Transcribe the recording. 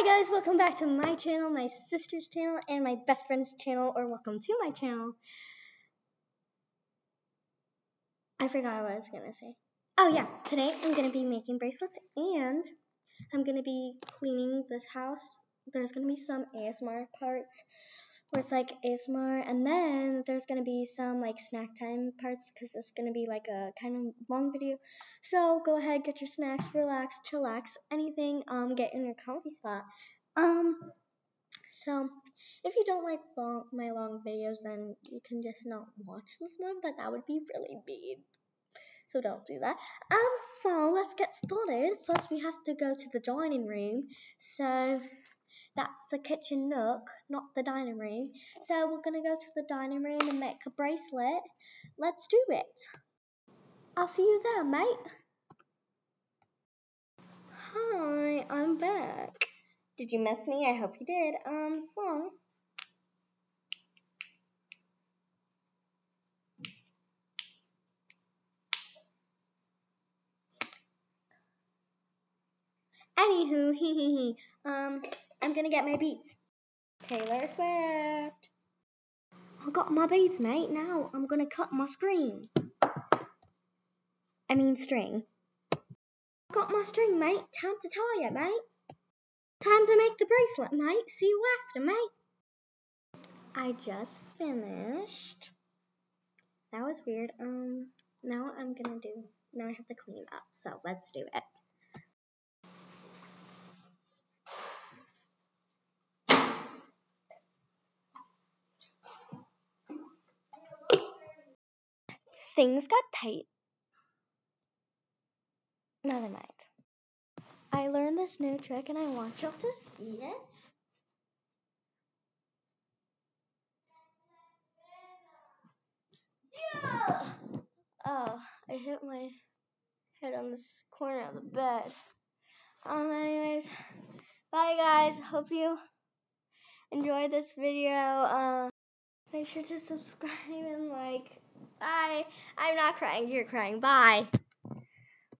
Hi guys, welcome back to my channel, my sister's channel, and my best friend's channel, or welcome to my channel. I forgot what I was gonna say. Oh yeah, today I'm gonna be making bracelets and I'm gonna be cleaning this house. There's gonna be some ASMR parts where it's like ASMR, and then there's gonna be some like snack time parts because this is gonna be like a kind of long video. So go ahead, get your snacks, relax, chillax, anything. Um, get in your comfy spot. Um, so if you don't like long, my long videos, then you can just not watch this one. But that would be really mean. So don't do that. Um, so let's get started. First, we have to go to the dining room. So that's the kitchen nook, not the dining room. So we're going to go to the dining room and make a bracelet. Let's do it. I'll see you there, mate. Hi, I'm back. Did you miss me? I hope you did. Um, so... Anywho, hee hee hee. Um, I'm gonna get my beads. Taylor Swift. I got my beads, mate. Now I'm gonna cut my screen. I mean string. Got my string, mate. Time to tie it, mate. Time to make the bracelet, mate. See you after, mate. I just finished. That was weird. Um, now I'm gonna do, now I have to clean up. So let's do it. Things got tight. Never mind. I learned this new trick and I want y'all to see it. Yeah! Oh, I hit my head on this corner of the bed. Um, anyways, bye guys. Hope you enjoyed this video. Uh, make sure to subscribe and like. Bye. I'm not crying. You're crying. Bye.